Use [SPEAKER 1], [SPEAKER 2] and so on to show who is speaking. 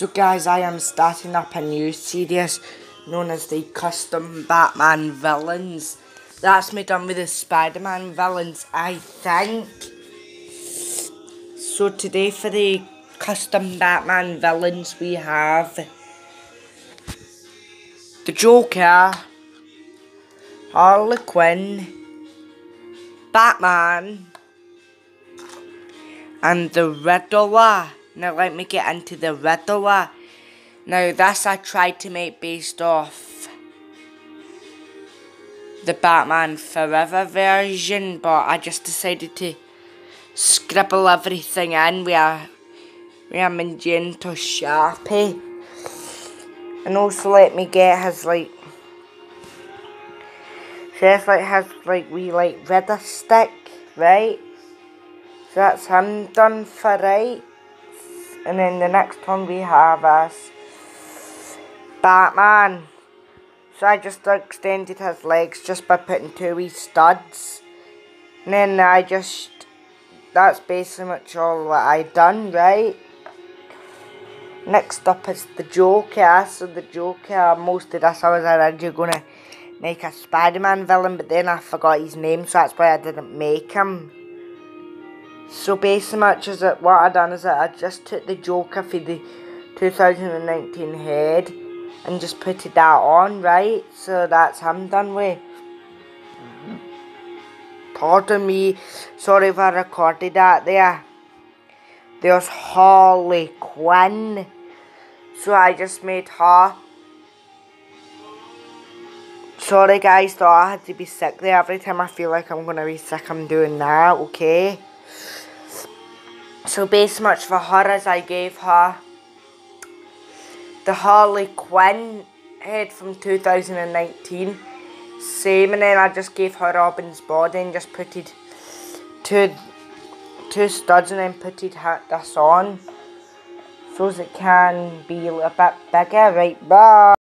[SPEAKER 1] So guys, I am starting up a new series known as the Custom Batman Villains. That's me done with the Spider-Man villains, I think. So today for the Custom Batman Villains we have the Joker, Harley Quinn, Batman, and the Riddler. Now let me get into the Riddler. Now this I tried to make based off the Batman Forever version, but I just decided to scribble everything in with a, with a magenta sharpie. And also let me get his like Chef like has like we like Riddler stick, right? So that's him done for right. And then the next one we have is Batman. So I just extended his legs just by putting two wee studs. And then I just, that's basically much all what I done, right? Next up is the Joker. So the Joker, most of this I was already going to make a Spider-Man villain, but then I forgot his name, so that's why I didn't make him. So basically much what I done is that I just took the Joker for the 2019 head and just put it that on, right? So that's him done with. Pardon me, sorry if I recorded that there. There's Harley Quinn. So I just made her. Sorry guys, thought I had to be sick there. Every time I feel like I'm gonna be sick, I'm doing that, okay? So base much for her as I gave her the Harley Quinn head from 2019. Same and then I just gave her Robin's body and just put it two two studs and then put it this on so it can be a bit bigger. Right, bye.